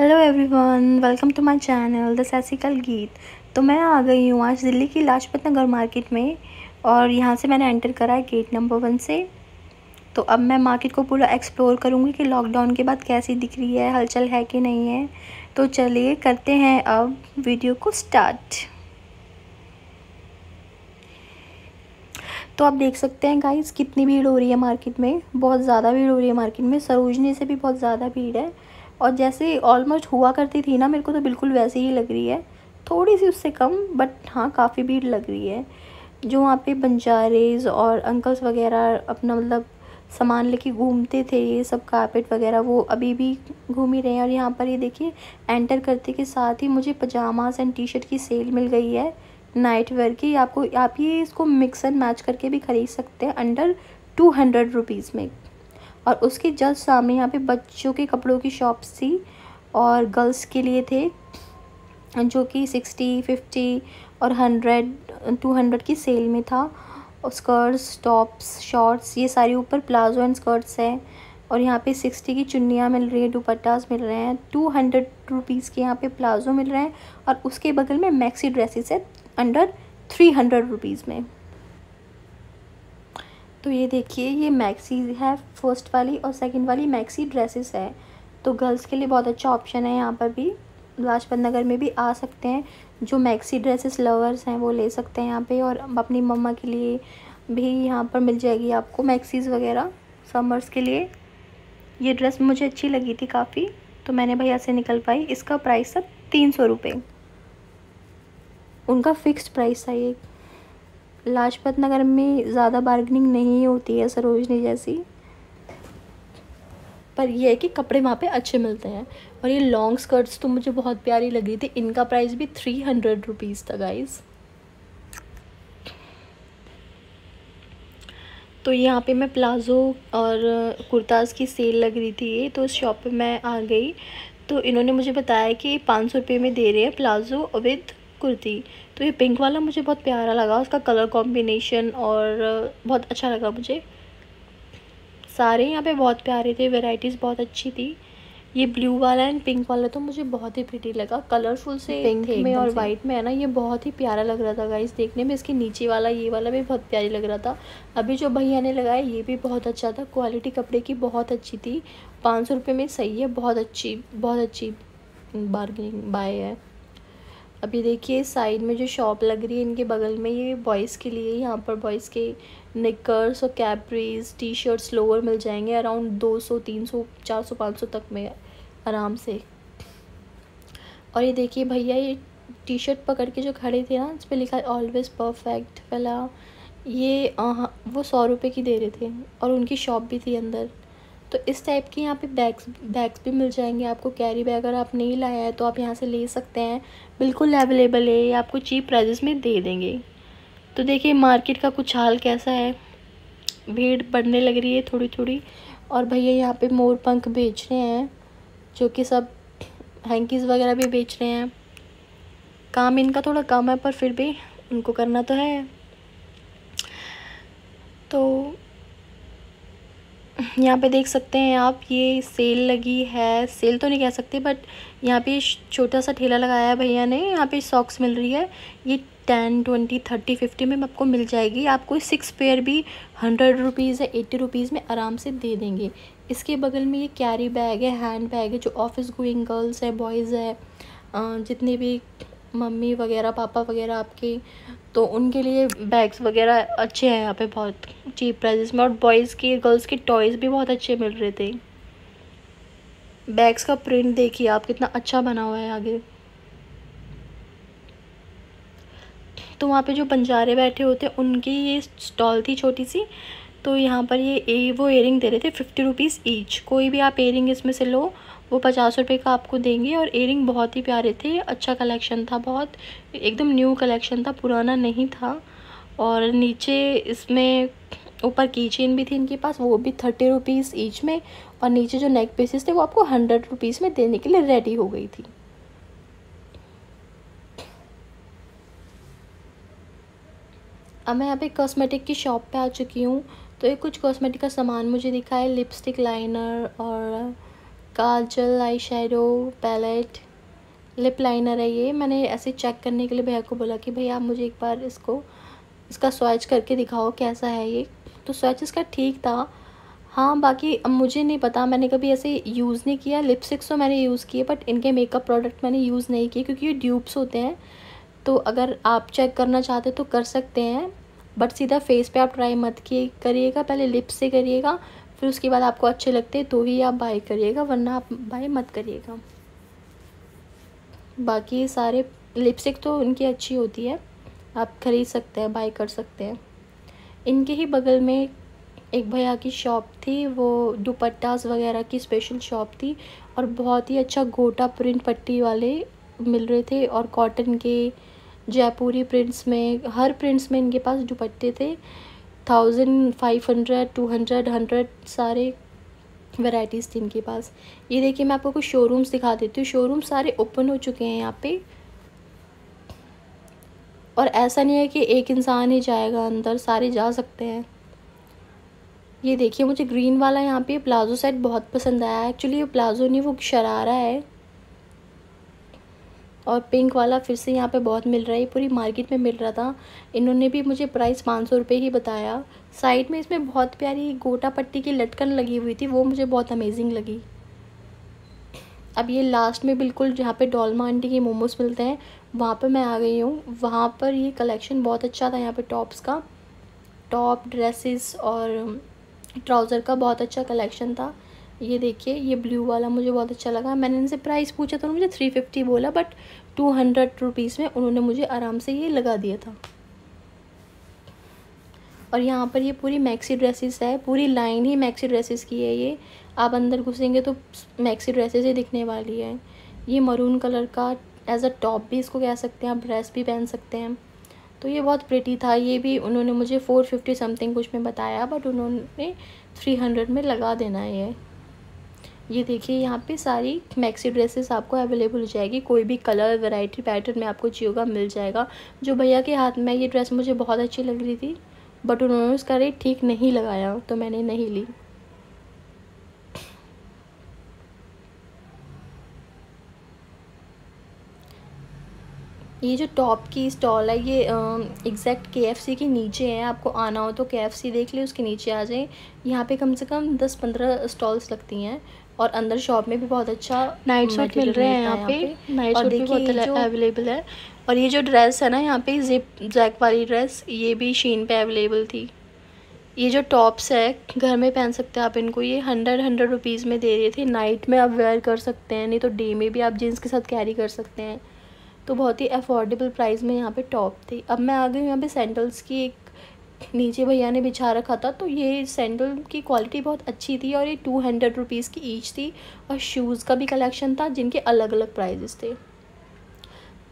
Hello everyone welcome to my channel the सैसिकल Geet तो मैं आ गई हूँ आज दिल्ली की लाजपत नगर मार्केट में और यहाँ से मैंने एंटर करा है गेट नंबर वन से। तो अब मैं मार्केट को पूरा एक्सप्लोर करूँगी कि लॉकडाउन के बाद कैसी दिख रही है, हलचल है कि नहीं है। तो चलिए करते हैं अब वीडियो को स्टार्ट तो आप देख सकते हैं गाइस कितनी भीड़ हो रही है मार्केट में, बहुत ज़्यादा भीड़ हो रही है मार्केट में, सरोजनी से भी बहुत ज़्यादा भीड़ है। और जैसे ऑलमोस्ट हुआ करती थी ना, मेरे को तो बिल्कुल वैसे ही लग रही है। थोड़ी सी उससे कम बट हाँ काफ़ी भीड़ लग रही है। जो वहाँ पे बंजारेज और अंकल्स वगैरह अपना मतलब सामान लेके घूमते थे, ये सब कारपेट वगैरह, वो अभी भी घूम ही रहे हैं। और यहाँ पर ये देखिए एंटर करते के साथ ही मुझे पजामास एंड टी शर्ट की सेल मिल गई है नाइट वेयर की। आपको, आप ये इसको मिक्स एंड मैच करके भी ख़रीद सकते हैं अंडर टू हंड्रेड रुपीज़ में। और उसके जस्ट सामने यहाँ पे बच्चों के कपड़ों की शॉप्स थी और गर्ल्स के लिए थे, जो कि सिक्सटी, फिफ्टी और हंड्रेड, टू हंड्रेड की सेल में था। स्कर्ट्स, टॉप्स, शॉर्ट्स, ये सारी ऊपर प्लाजो एंड स्कर्ट्स हैं। और यहाँ पे सिक्सटी की चुन्नियाँ मिल रही है, दुपट्टास मिल रहे हैं, टू हंड्रेड रुपीज़ के यहाँ पे प्लाजो मिल रहे हैं। और उसके बगल में मैक्सी ड्रेसेस है, अंडर थ्री हंड्रेड रुपीज़ में। तो ये देखिए, ये मैक्सी है फ़र्स्ट वाली और सेकंड वाली मैक्सी ड्रेसेस है। तो गर्ल्स के लिए बहुत अच्छा ऑप्शन है यहाँ पर भी। लाजपत नगर में भी आ सकते हैं, जो मैक्सी ड्रेसेस लवर्स हैं, वो ले सकते हैं यहाँ पे और अपनी मम्मा के लिए भी यहाँ पर मिल जाएगी आपको मैक्सीज वगैरह समर्स के लिए। ये ड्रेस मुझे अच्छी लगी थी काफ़ी तो मैंने भैया से निकल पाई। इसका प्राइस था तीन सौ रुपये उनका फ़िक्स प्राइस था ये। लाजपत नगर में ज़्यादा बार्गनिंग नहीं होती है सरोजनी जैसी। पर यह है कि कपड़े वहाँ पे अच्छे मिलते हैं। और ये लॉन्ग स्कर्ट्स तो मुझे बहुत प्यारी लगी थी। इनका प्राइस भी थ्री हंड्रेड रुपीज़ था गाइस तो यहाँ पे मैं प्लाज़ो और कुर्ताज़ की सेल लग रही थी ये तो उस शॉप पे मैं आ गई। तो इन्होंने मुझे बताया कि पाँच सौ रुपये में दे रहे हैं प्लाज़ो विद कुर्ती। तो ये पिंक वाला मुझे बहुत प्यारा लगा उसका कलर कॉम्बिनेशन और बहुत अच्छा लगा मुझे। सारे यहाँ पे बहुत प्यारे थे वेराइटीज़ बहुत अच्छी थी। ये ब्लू वाला एंड पिंक वाला तो मुझे बहुत ही प्रीटी लगा। कलरफुल से पिंक में और वाइट में है ना ये बहुत ही प्यारा लग रहा था गाइस देखने में। इसके नीचे वाला ये वाला भी बहुत प्यारी लग रहा था। अभी जो भैया ने लगाया ये भी बहुत अच्छा था। क्वालिटी कपड़े की बहुत अच्छी थी। पाँच सौ रुपये में सही है बहुत अच्छी बहुत अच्छी बार्गेनिंग बाय है। अभी देखिए साइड में जो शॉप लग रही है इनके बगल में ये बॉयज़ के लिए यहाँ पर बॉयज़ के निकर्स और कैपरीज टी शर्ट्स लोअर मिल जाएँगे अराउंड दो सौ तीन सौ चार सौ पाँच सौ तक में आराम से। और ये देखिए भैया ये टी शर्ट पकड़ के जो खड़े थे ना इस पर लिखा है ऑलवेज परफेक्ट वाला। ये आ, वो सौ रुपये की दे रहे थे और उनकी शॉप भी थी अंदर। तो इस टाइप के यहाँ पे बैग्स बैग्स भी मिल जाएँगे आपको कैरी बैग अगर आप नहीं लाया है तो आप यहाँ से ले सकते हैं। बिल्कुल अवेलेबल है, ये आपको चीप प्राइजेस में दे देंगे। तो देखिए मार्केट का कुछ हाल कैसा है? भीड़ बढ़ने लग रही है थोड़ी थोड़ी और भैया यहाँ पे मोर पंख बेच रहे हैं, जो कि सब हैंकीज़ वगैरह भी बेच रहे हैं। काम इनका थोड़ा कम है पर फिर भी उनको करना तो है। तो यहाँ पे देख सकते हैं आप, ये सेल लगी है। सेल तो नहीं कह सकते बट यहाँ पे छोटा सा ठेला लगाया है भैया ने। यहाँ पे सॉक्स मिल रही है। ये टेन ट्वेंटी थर्टी फिफ्टी में आपको मिल जाएगी। आपको सिक्स पेयर भी हंड्रेड रुपीज़ या एट्टी रुपीज़ में आराम से दे देंगे। इसके बगल में ये कैरी बैग है हैंड बैग है, जो ऑफ़िस गोइंग गर्ल्स है बॉयज़ है। जितने भी मम्मी वगैरह, पापा वगैरह आपके तो उनके लिए बैग्स वगैरह अच्छे हैं यहाँ पे बहुत चीप प्राइजेस में और बॉयज़ की गर्ल्स के टॉयज़ भी बहुत अच्छे मिल रहे थे। बैग्स का प्रिंट देखिए आप, कितना अच्छा बना हुआ है आगे। तो वहाँ पे जो बंजारे बैठे होते हैं, उनकी ये स्टॉल थी छोटी सी तो यहाँ पर ये ए, वो एयरिंग दे रहे थे फिफ्टी रुपीज़ ईच कोई भी आप एयरिंग इसमें से लो वो पचास रुपये का आपको देंगे और एयरिंग बहुत ही प्यारे थे। अच्छा कलेक्शन था बहुत। एकदम न्यू कलेक्शन था पुराना नहीं था। और नीचे इसमें ऊपर की चेन भी थी इनके पास वो भी थर्टी रुपीज़ ईच में। और नीचे जो नेक पीसेस थे वो आपको हंड्रेड रुपीज़ में देने के लिए रेडी हो गई थी। अब मैं यहाँ पे कॉस्मेटिक की शॉप पे आ चुकी हूँ। तो ये कुछ कॉस्मेटिक का सामान मुझे दिखा है। लिपस्टिक लाइनर और kajal eye shadow palette lip liner है ये। मैंने ऐसे चेक करने के लिए भैया को बोला कि भैया आप मुझे एक बार इसको, इसका स्वैच करके दिखाओ कैसा है ये। तो स्वैच इसका ठीक था। हाँ बाकी अब मुझे नहीं पता। मैंने कभी ऐसे यूज़ नहीं किया। लिपस्टिक्स तो मैंने यूज़ किए बट इनके मेकअप प्रोडक्ट मैंने यूज़ नहीं किए, क्योंकि ये ड्यूब्स होते हैं। तो अगर आप चेक करना चाहते तो कर सकते हैं बट सीधा फेस पे आप ट्राई मत किए, करिएगा, पहले लिप्स से करिएगा, फिर उसके बाद आपको अच्छे लगते तो ही आप बाय करिएगा, वरना आप बाय मत करिएगा। बाकी सारे लिपस्टिक तो इनकी अच्छी होती है, आप ख़रीद सकते हैं बाय कर सकते हैं। इनके ही बगल में एक भैया की शॉप थी, वो दुपट्टास वगैरह की स्पेशल शॉप थी, और बहुत ही अच्छा गोटा प्रिंट पट्टी वाले मिल रहे थे और कॉटन के जयपुरी प्रिंट्स में, हर प्रिंट्स में इनके पास दुपट्टे थे। Thousand five hundred two hundred hundred सारे वैरायटीज़ थी इनके पास। ये देखिए, मैं आपको कुछ शोरूम्स दिखा देती हूँ। शोरूम सारे ओपन हो चुके हैं यहाँ पे। और ऐसा नहीं है कि एक इंसान ही जाएगा अंदर, सारे जा सकते हैं। ये देखिए, मुझे ग्रीन वाला यहाँ पे प्लाज़ो सेट बहुत पसंद आया। एक्चुअली ये प्लाज़ो नहीं, वो शरारा है। और पिंक वाला फिर से यहाँ पे बहुत मिल रहा है पूरी मार्केट में मिल रहा था। इन्होंने भी मुझे प्राइस पाँच सौ रुपये ही बताया। साइड में इसमें बहुत प्यारी गोटा पट्टी की लटकन लगी हुई थी, वो मुझे बहुत अमेजिंग लगी। अब ये लास्ट में बिल्कुल जहाँ पे डॉलमा आंटी के मोमोज मिलते हैं, वहाँ पर मैं आ गई हूँ। वहाँ पर ये कलेक्शन बहुत अच्छा था यहाँ पर टॉप्स का। टॉप ड्रेसेस और ट्राउज़र का बहुत अच्छा कलेक्शन था। ये देखिए, ये ब्लू वाला मुझे बहुत अच्छा लगा। मैंने इनसे प्राइस पूछा तो उन्होंने मुझे थ्री फिफ्टी बोला बट टू हंड्रेड रुपीज़ में उन्होंने मुझे आराम से ये लगा दिया था। और यहाँ पर ये पूरी मैक्सी ड्रेसेस है, पूरी लाइन ही मैक्सी ड्रेसेस की है ये। आप अंदर घुसेंगे तो मैक्सी ड्रेसेस ही दिखने वाली है। ये मरून कलर का एज अ टॉप भी इसको कह सकते हैं, आप ड्रेस भी पहन सकते हैं। तो ये बहुत प्रिटी था, ये भी उन्होंने मुझे फ़ोर फिफ्टी समथिंग कुछ में बताया बट उन्होंने थ्री हंड्रेड में लगा देना है ये। ये देखिए, यहाँ पे सारी मैक्सी ड्रेसेस आपको अवेलेबल हो जाएगी। कोई भी कलर वैरायटी पैटर्न में आपको चाहिए होगा मिल जाएगा। जो भैया के हाथ में ये ड्रेस मुझे बहुत अच्छी लग रही थी बट उन्होंने उसका रेट ठीक नहीं लगाया तो मैंने नहीं ली। ये जो टॉप की स्टॉल है, ये एग्जैक्ट के के नीचे है। आपको आना हो तो के देख ले, उसके नीचे आ जाए। यहाँ पे कम से कम दस पंद्रह स्टॉल्स लगती हैं। और अंदर शॉप में भी बहुत अच्छा नाइट सूट मिल रहे हैं यहाँ पे। नाइट सूट भी बहुत अवेलेबल है। और ये जो ड्रेस है ना यहाँ पे जिप जैक वाली ड्रेस ये भी शीन पे अवेलेबल थी। ये जो टॉप्स है घर में पहन सकते हैं आप इनको। ये हंड्रेड हंड्रेड रुपीज़ में दे रहे थे। नाइट में आप वेयर कर सकते हैं नहीं तो डे में भी आप जीन्स के साथ कैरी कर सकते हैं। तो बहुत ही अफोर्डेबल प्राइस में यहाँ पे टॉप थी। अब मैं आ गई यहाँ पे सैंडल्स की एक नीचे भैया ने बिछा रखा था तो ये सैंडल की क्वालिटी बहुत अच्छी थी और ये टू हंड्रेड रुपीज़ की ईच थी और शूज़ का भी कलेक्शन था जिनके अलग अलग प्राइजेस थे।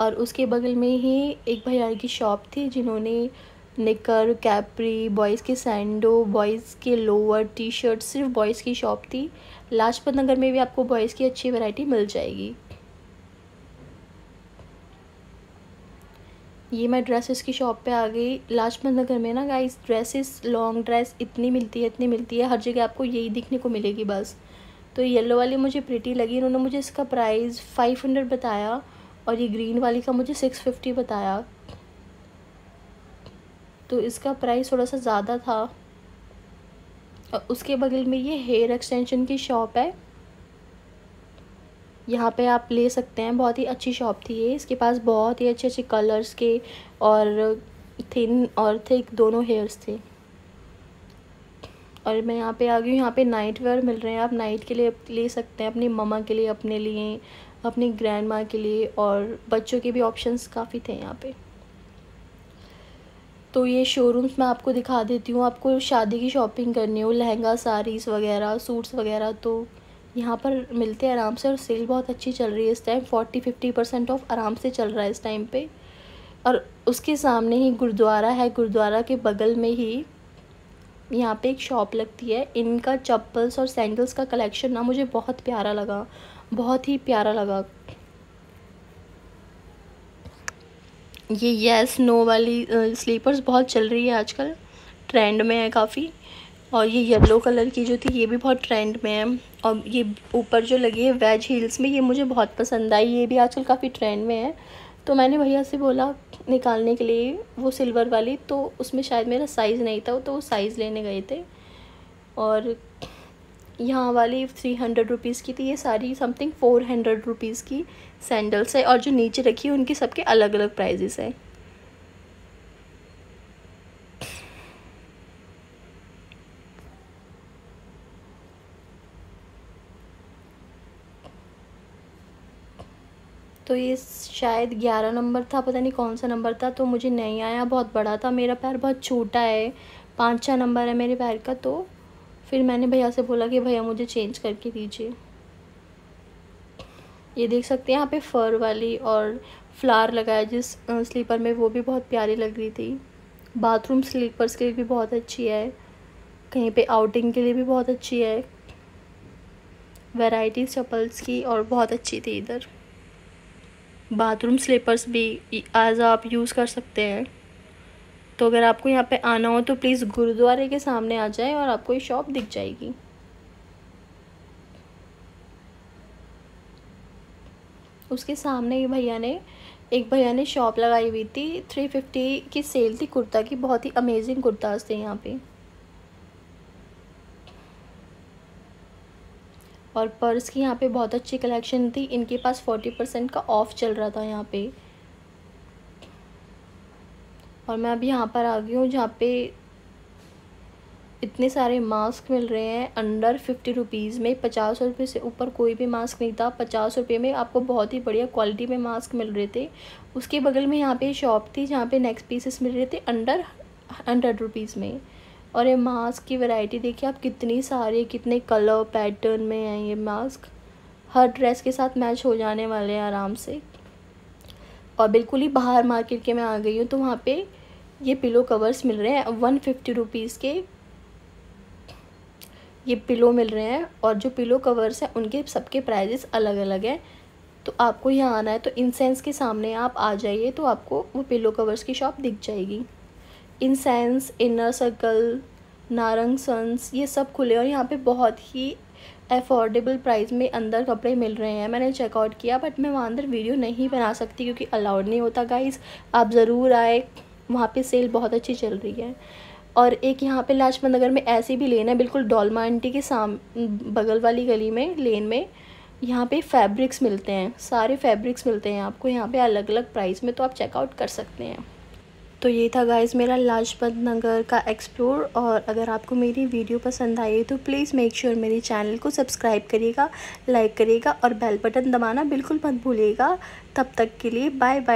और उसके बगल में ही एक भैया की शॉप थी जिन्होंने निकर कैप्री बॉयज़ के सैंडो बॉयज़ के लोअर टी शर्ट सिर्फ़ बॉयज़ की शॉप थी। लाजपत नगर में भी आपको बॉयज़ की अच्छी वैरायटी मिल जाएगी। ये मैं ड्रेसेस की शॉप पे आ गई। लाजपत नगर में ना गाइस ड्रेसेस लॉन्ग ड्रेस इतनी मिलती है, इतनी मिलती है, हर जगह आपको यही दिखने को मिलेगी बस। तो येलो वाली मुझे प्रिटी लगी, उन्होंने मुझे इसका प्राइस फाइव हंड्रेड बताया और ये ग्रीन वाली का मुझे सिक्स फिफ्टी बताया। तो इसका प्राइस थोड़ा सा ज़्यादा था। उसके बगल में ये हेयर एक्सटेंशन की शॉप है। यहाँ पे आप ले सकते हैं। बहुत ही अच्छी शॉप थी ये। इसके पास बहुत ही अच्छे अच्छे कलर्स के और थिन और थिक दोनों हेयर्स थे। और मैं यहाँ पे आ गई हूँ। यहाँ पे नाइट वेयर मिल रहे हैं। आप नाइट के लिए ले सकते हैं। अपनी ममा के लिए, अपने लिए, अपनी ग्रैंड माँ के लिए और बच्चों के भी ऑप्शंस काफ़ी थे यहाँ पे। तो ये शोरूम्स मैं आपको दिखा देती हूँ। आपको शादी की शॉपिंग करनी हो, लहंगा, साड़ीज़ वगैरह सूट्स वगैरह तो यहाँ पर मिलते हैं आराम से और सेल बहुत अच्छी चल रही है इस time forty fifty percent off आराम से चल रहा है इस टाइम पे। और उसके सामने ही गुरुद्वारा है, गुरुद्वारा के बगल में ही यहाँ पे एक शॉप लगती है। इनका चप्पल्स और सैंडल्स का कलेक्शन ना मुझे बहुत प्यारा लगा, बहुत ही प्यारा लगा। ये येस नो वाली स्लीपर्स बहुत चल रही है आजकल ट्रेंड में है काफ़ी। और ये येलो कलर की जो थी, ये भी बहुत ट्रेंड में है। और ये ऊपर जो लगी है वेज हील्स में, ये मुझे बहुत पसंद आई। ये भी आजकल काफ़ी ट्रेंड में है। तो मैंने भैया से बोला निकालने के लिए वो सिल्वर वाली तो उसमें शायद मेरा साइज़ नहीं था तो वो साइज़ लेने गए थे। और यहाँ वाली थ्री हंड्रेड रुपीज़ की थी, ये सारी समथिंग फोर हंड्रेड रुपीज़ की सैंडल्स है, और जो नीचे रखी है, उनकी सबके अलग अलग प्राइजेस हैं। तो ये शायद ग्यारह नंबर था, पता नहीं कौन सा नंबर था तो मुझे नहीं आया, बहुत बड़ा था, मेरा पैर बहुत छोटा है, पाँच छः नंबर है मेरे पैर का तो फिर मैंने भैया से बोला कि भैया मुझे चेंज करके दीजिए। ये देख सकते हैं यहाँ पे फर वाली और फ्लावर लगाया जिस स्लीपर में, वो भी बहुत प्यारी लग रही थी। बाथरूम स्लीपर्स के लिए भी बहुत अच्छी है, कहीं पे आउटिंग के लिए भी बहुत अच्छी है वैरायटी चप्पल्स की और बहुत अच्छी थी इधर। बाथरूम स्लीपर्स भी आज आप यूज़ कर सकते हैं। तो अगर आपको यहाँ पे आना हो तो प्लीज़ गुरुद्वारे के सामने आ जाए और आपको ये शॉप दिख जाएगी। उसके सामने ही भैया ने, एक भैया ने शॉप लगाई हुई थी। थ्री फिफ्टी की सेल थी कुर्ता की, बहुत ही अमेजिंग कुर्ताज थे यहाँ पे। और पर्स की यहाँ पे बहुत अच्छी कलेक्शन थी। इनके पास फोर्टी परसेंट का ऑफ़ चल रहा था यहाँ पे। और मैं अभी यहाँ पर आ गई हूँ जहाँ पे इतने सारे मास्क मिल रहे हैं। अंडर फिफ्टी रुपीज़ में पचास रुपये से ऊपर कोई भी मास्क नहीं था। पचास रुपये में आपको बहुत ही बढ़िया क्वालिटी में मास्क मिल रहे थे। उसके बगल में यहाँ पे शॉप थी जहाँ पे नेक्स्ट पीसेस मिल रहे थे। अंडर हंड्रेड रुपीज़ में। और ये मास्क की वैरायटी देखिए आप कितनी सारी कितने कलर पैटर्न में हैं ये मास्क हर ड्रेस के साथ मैच हो जाने वाले हैं आराम से। और बिल्कुल ही बाहर मार्केट के मैं आ गई हूँ तो वहाँ पे ये पिलो कवर्स मिल रहे हैं वन फिफ्टी रुपीज़ के। ये पिलो मिल रहे हैं और जो पिलो कवर्स हैं, उनके सबके प्राइजेस अलग अलग हैं। तो आपको यहाँ आना है तो इंसेंस के सामने आप आ जाइए तो आपको वो पिलो कवर्स की शॉप दिख जाएगी। Incense inner circle Narang sons ये सब खुले और यहाँ पे बहुत ही अफोर्डेबल प्राइस में अंदर कपड़े मिल रहे हैं। मैंने चेकआउट किया बट मैं वहाँ अंदर वीडियो नहीं बना सकती क्योंकि अलाउड नहीं होता गाइज़ आप ज़रूर आए, वहाँ पे सेल बहुत अच्छी चल रही है। और एक यहाँ पे लाजपत नगर में ऐसी भी लेन है, बिल्कुल डॉलमा आंटी के साम, बगल वाली गली में लेन में, यहाँ पे फैब्रिक्स मिलते हैं, सारे फैब्रिक्स मिलते हैं आपको। यहाँ पे अलग अलग प्राइस में तो आप चेकआउट कर सकते हैं। तो ये था गाइस मेरा लाजपत नगर का एक्सप्लोर और अगर आपको मेरी वीडियो पसंद आई तो प्लीज़ मेक श्योर मेरे चैनल को सब्सक्राइब करिएगा लाइक करिएगा और बेल बटन दबाना बिल्कुल मत भूलिएगा। तब तक के लिए बाय बाय